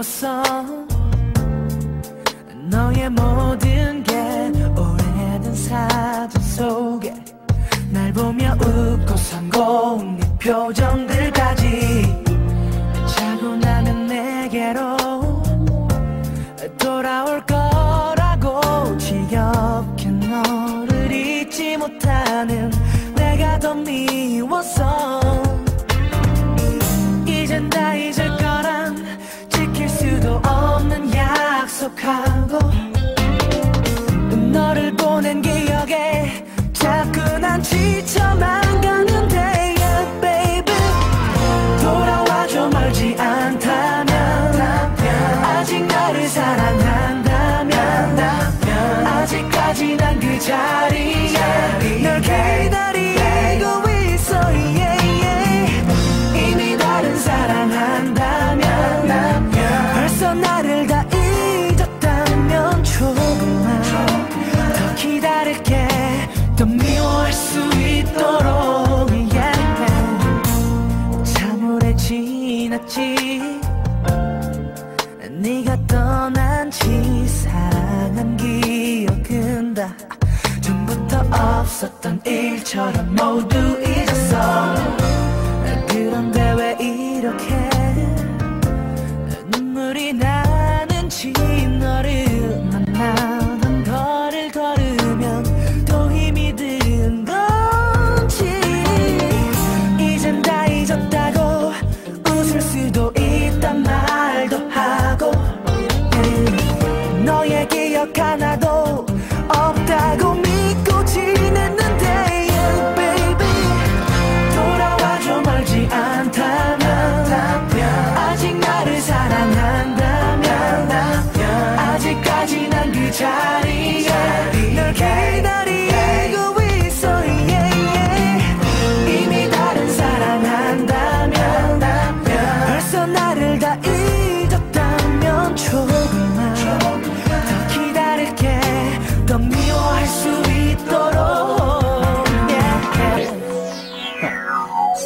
있었어 너의 모든 게 오래된 사진 속에 날 보며 웃고 성공 네 표정들까지 자고 나면 내게로 돌아올 거라고 지겹게 너를 잊지 못하는 내가 더 미워서 약속하고 너를 보낸 기억에 자꾸 난 지쳐만 가는데 yeah, baby. 돌아와줘 멀지 않다면. 아직 나를 사랑한다면. 아직까지 난 그 자리에 널 기다리 지났지. 네가 떠난 치사한 기억은 다. 전부터 없었던 일처럼 모두 잊었어. 그런데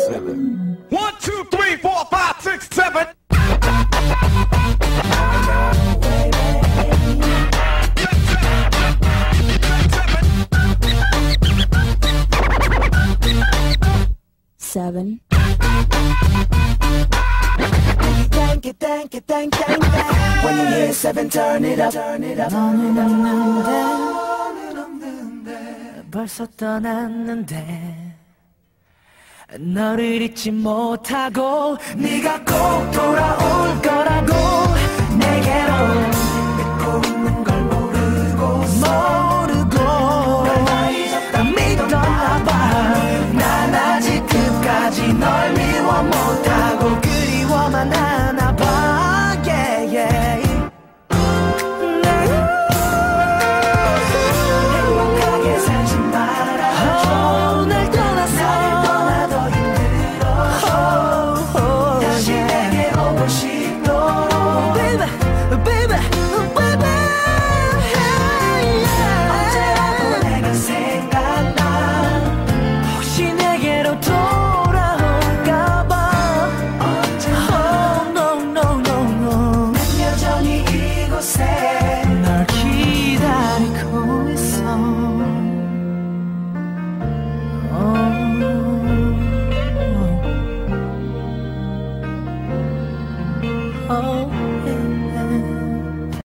One, two, three, four, five, six, seven. seven, Thank you, thank you, thank you, thank you. When you hear seven, turn it up, turn it up. 너는 없는데, 벌써 떠났는데. 너를 잊지 못하고 네가 꼭 돌아올 싶